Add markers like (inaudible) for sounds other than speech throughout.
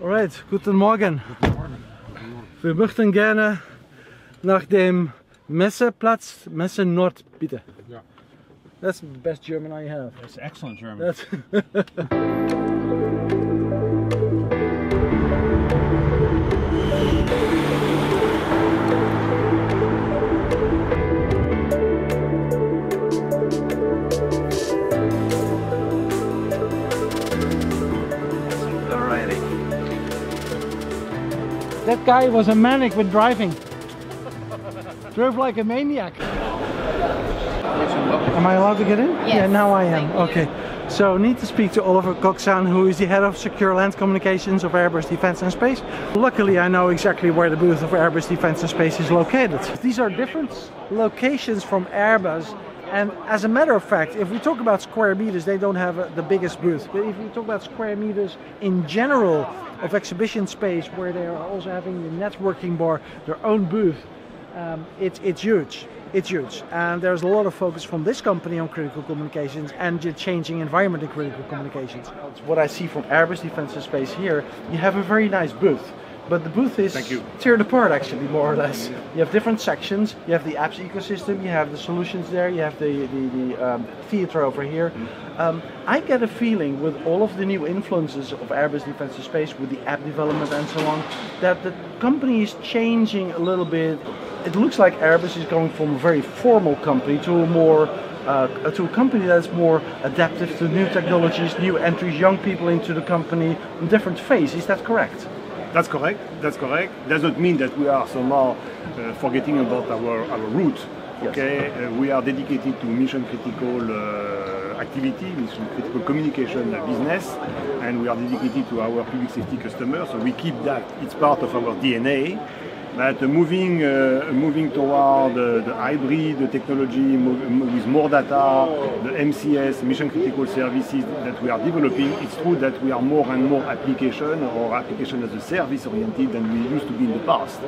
Alright, guten Morgen. Wir möchten gerne nach dem Messeplatz, Messe Nord, bitte. Ja. That's the best German I have. That's excellent German. That's (laughs) That guy was a manic with driving. Drove like a maniac. Am I allowed to get in? Yeah, now I am. Okay. So need to speak to Olivier Koczan, who is the head of secure land communications of Airbus Defence and Space. Luckily, I know exactly where the booth of Airbus Defence and Space is located. These are different locations from Airbus. And as a matter of fact, if we talk about square meters, they don't have uh, the biggest booth. But if we talk about square meters in general of exhibition space, where they are also having the networking bar, their own booth, um, it's it's huge. It's huge, and there's a lot of focus from this company on critical communications and the changing environment in critical communications. What I see from Airbus Defence and Space here, you have a very nice booth, but the booth is you. apart actually, more or less. You have different sections. You have the apps ecosystem. You have the solutions there. You have the the, the um, theater over here. Um, I get a feeling with all of the new influences of Airbus Defence and Space, with the app development and so on, that the company is changing a little bit. It looks like Airbus is going from a very formal company to a more uh, to a company that's more adaptive to new technologies, new entries, young people into the company, in different phase. Is that correct? That's correct. That's correct. Does not mean that we are somehow uh, forgetting about our our route. Yes. Okay, uh, we are dedicated to mission critical uh, activity, mission critical communication uh, business, and we are dedicated to our public safety customers. So we keep that. It's part of our DNA. But moving uh, moving toward uh, the hybrid technology with more data, the MCS mission critical services that we are developing, it's true that we are more and more application or application as a service oriented than we used to be in the past.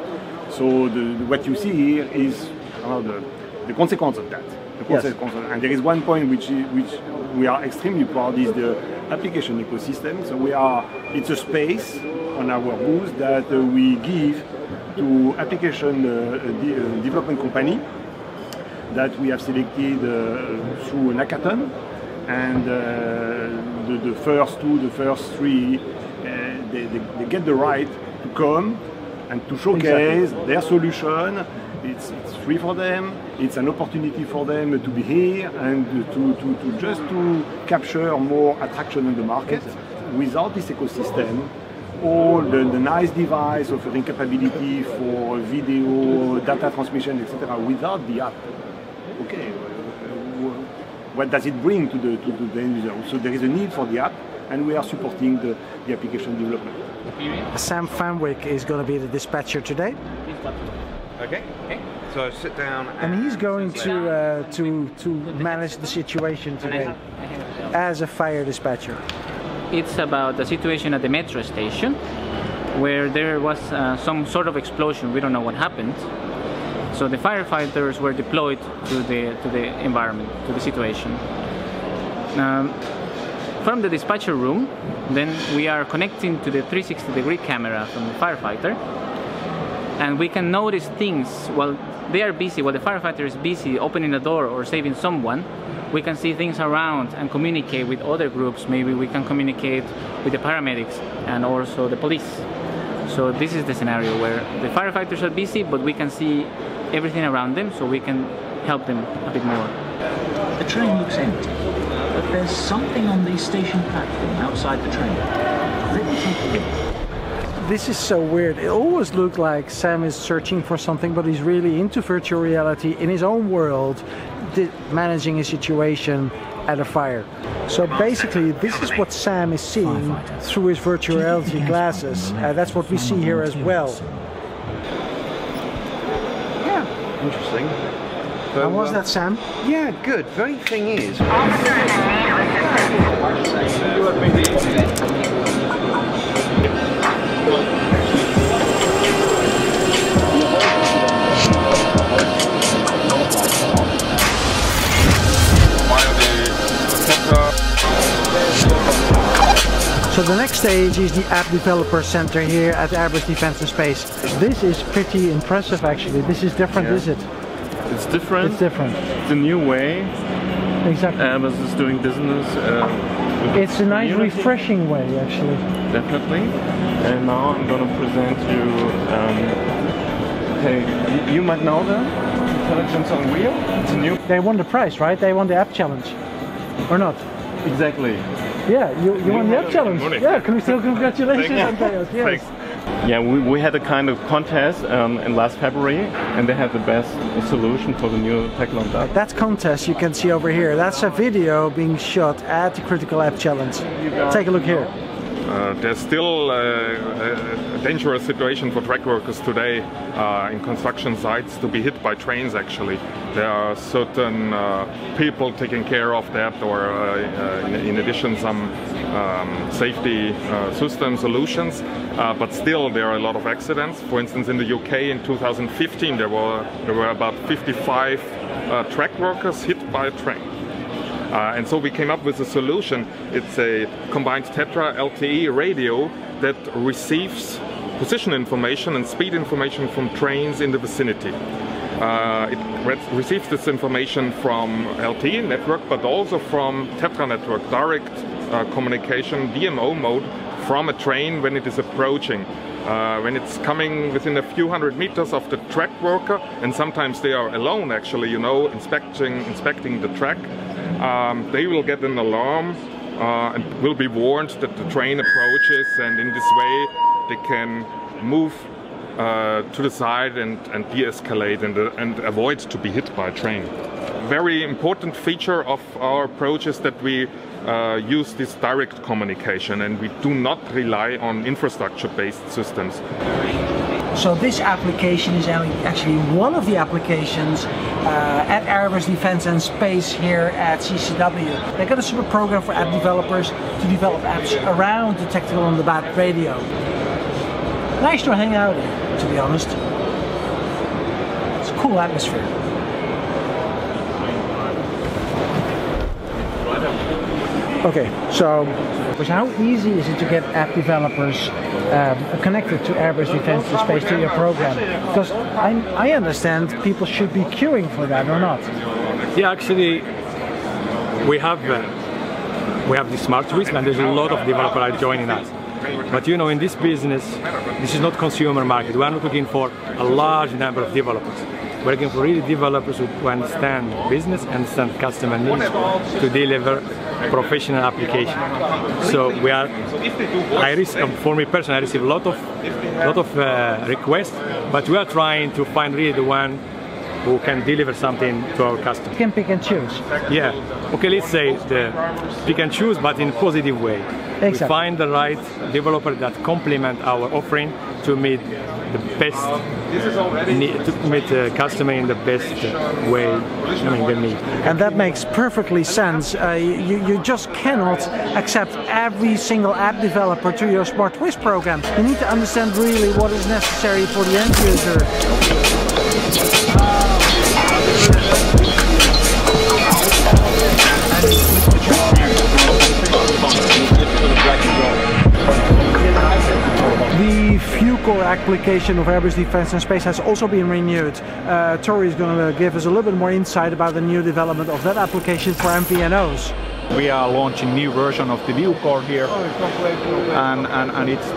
So the, the- what you see here is uh, the, the consequence of that. The Yes. consequence of- and there is one point which is, which we are extremely proud is the application ecosystem. So we are it's a space on our booth that uh, we give to application uh, de- uh, development company that we have selected uh, through an hackathon. And uh, the, the first two, the first three, uh, they, they, they get the right to come and to showcase their solution. It's, it's free for them. It's an opportunity for them to be here and to, to, to just to capture more attraction in the market. Without this ecosystem, all the, the nice device offering capability for video, data transmission, etc. Without the app, okay, uh, what does it bring to the, to, to the end user? So there is a need for the app, and we are supporting the, the application development. Sam Fenwick is going to be the dispatcher today, Okay. Okay. So sit down. and he's going to uh, to to manage the situation today as a fire dispatcher. It's about the situation at the metro station where there was uh, some sort of explosion. We don't know what happened. So the firefighters were deployed to the to the environment, to the situation. Um, from the dispatcher room, then we are connecting to the 360 degree camera from the firefighter, and we can notice things while they are busy, while the firefighter is busy opening a door or saving someone. We can see things around and communicate with other groups. Maybe we can communicate with the paramedics and also the police. So this is the scenario where the firefighters are busy, but we can see everything around them, so we can help them a bit more. The train looks empty, but there's something on the station platform outside the train. Let's take a look. This is so weird. It always looked like Sam is searching for something, but he's really into virtual reality in his own world, di- managing a situation at a fire. So basically, this is what Sam is seeing through his virtual reality glasses. Uh, that's what we see here as well. Yeah. Interesting. So, How was that, Sam? Yeah, good. Very thing is, stage is the App Developer Center here at Airbus Defence and Space. This is pretty impressive actually. This is different, Yeah. is it? It's different. It's different. It's a new way Exactly. Airbus is doing business. Uh, it's a nice community, refreshing way actually. Definitely. And now I'm gonna present you. Um, hey, you, might know that Intelligence on Wheel. It's a new. They won the prize, right? They won the app challenge. Or not? Exactly. Yeah, you, you won the app challenge. morning. Yeah, can we still congratulations Andreas. Yes. Thanks. Yeah, we, we had a kind of contest um, in last February, and they had the best solution for the new Tactilon Dabat. That contest you can see over here, that's a video being shot at the Critical App Challenge. Take a look here. Uh, there's still uh, a, a dangerous situation for track workers today uh, in construction sites to be hit by trains actually. There are certain uh, people taking care of that or uh, in, in addition some um, safety uh, system solutions but still there are a lot of accidents. For instance in the UK in 2015 there were, there were about 55 uh, track workers hit by a train. Uh, and so we came up with a solution. It's a combined Tetra LTE radio that receives position information and speed information from trains in the vicinity. Uh, it re- receives this information from LTE network, but also from Tetra network, direct uh, communication, DMO mode, from a train when it is approaching. Uh, when it's coming within a few hundred meters of the track worker, and sometimes they are alone actually, you know, inspecting inspecting the track, um, they will get an alarm uh, and will be warned that the train approaches, and in this way they can move uh, to the side and, and de-escalate and, uh, and avoid to be hit by a train. Very important feature of our approach is that we uh, use this direct communication and we do not rely on infrastructure-based systems. So this application is actually one of the applications uh, at Airbus Defence and Space here at CCW. They got a super program for app developers to develop apps around the Tactilon Dabat radio. Nice to hang out in, to be honest. It's a cool atmosphere. Okay, so how easy is it to get app developers um, connected to Airbus Defence and Space to your program? Because I, I understand people should be queuing for that or not. Yeah, actually, we have uh, we have the smart tools, and there's a lot of developers are joining us. But you know, in this business, this is not consumer market. We are not looking for a large number of developers. We're for really developers who who understand business, understand customer needs to deliver professional application. So we are. I receive, for me personally, I receive a lot of lot of uh, requests, but we are trying to find really the one who can deliver something to our customer. You can pick and choose. Yeah. Okay, let's say the pick and choose, but in positive way. We find the right developer that complement our offering to meet the best to meet the customer in the best way. I mean, the need. And that makes perfectly sense. Uh, you, you just cannot accept every single app developer to your SmarTwisp program. You need to understand really what is necessary for the end user. Application of Airbus Defence and Space has also been renewed. Uh, Tori is going to give us a little bit more insight about the new development of that application for MVNOs. We are launching new version of the ViewCore here, and, and, and it's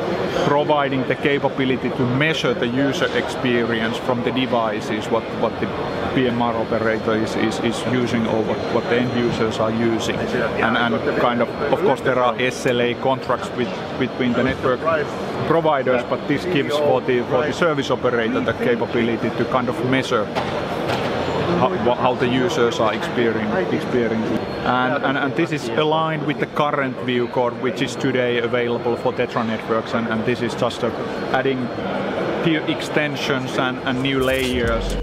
providing the capability to measure the user experience from the devices, what, what the PMR operator is, is, is using or what, what the end users are using. And, and kind of, of course, there are SLA contracts with, between the network providers, but this gives for the, for the service operator the capability to kind of measure how, how the users are experiencing. And, and, and this is aligned with the current Viewcore, which is today available for Tetra networks, and, and this is just adding few extensions and, and new layers.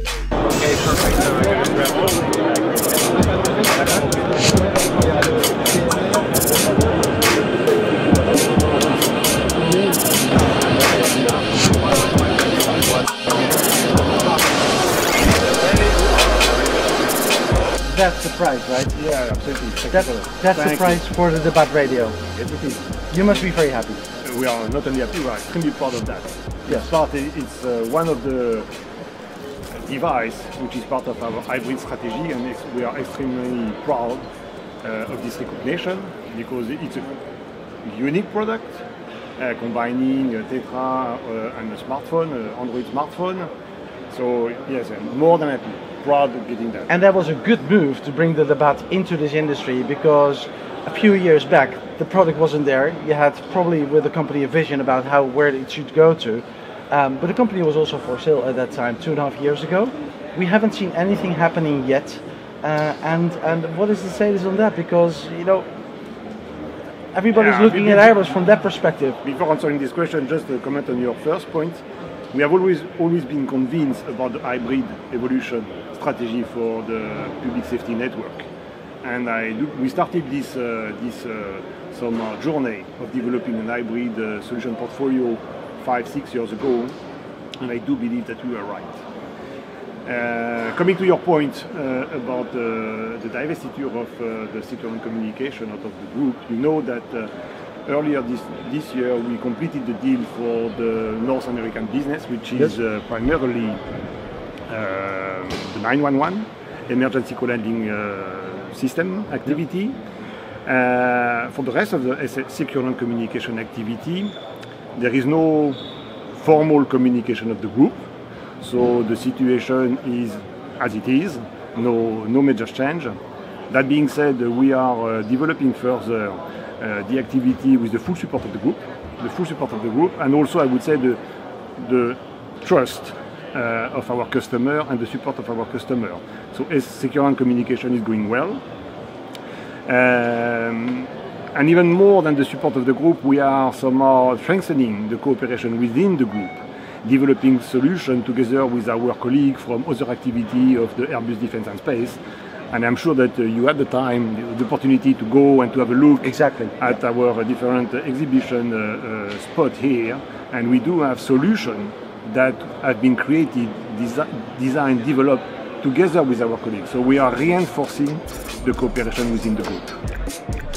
That's the prize, right? Yeah, absolutely. Thank That, that's the Thank you. for the Dabat Radio. Yes, it is. You must be very happy. We are not only happy, we are extremely proud of that. Yes. It's, it's uh, one of the device which is part of our hybrid strategy and we are extremely proud uh, of this recognition because it's a unique product uh, combining a Tetra uh, and a smartphone, uh, Android smartphone. So yes, I'm more than happy, proud of getting that. And that was a good move to bring the Dabat into this industry because a few years back the product wasn't there. You had probably with the company a vision about how where it should go to. Um, but the company was also for sale at that time, two and a half years ago. We haven't seen anything happening yet. Uh, and and what is the status on that? Because you know everybody's Yeah, looking at Airbus from that perspective. Before answering this question, just to comment on your first point, we have always always been convinced about the hybrid evolution strategy for the public safety network, and I do, we started this uh, this uh, summer journey of developing an hybrid uh, solution portfolio five six years ago, and I do believe that we were right. Uh, coming to your point uh, about uh, the divestiture of uh, the secure communication out of the group, you know that uh, earlier this, this year we completed the deal for the North American business, which is uh, primarily uh, the 911 emergency call handling uh, system activity. Uh, for the rest of the secure and communication activity, there is no formal communication of the group. So the situation is as it is, no, no major change. That being said, we are uh, developing further the activity with the full support of the group, the full support of the group, and also I would say the, the trust uh, of our customer and the support of our customer. So as secure and communication is going well, um, and even more than the support of the group, we are somehow strengthening the cooperation within the group, developing solutions together with our colleagues from other activity of the Airbus Defence and Space. And I'm sure that uh, you had the time, the, the opportunity to go and to have a look Exactly. at our different uh, exhibition uh, uh, spot here. And we do have solutions that have been created, desi- designed, developed together with our colleagues. So we are reinforcing the cooperation within the group.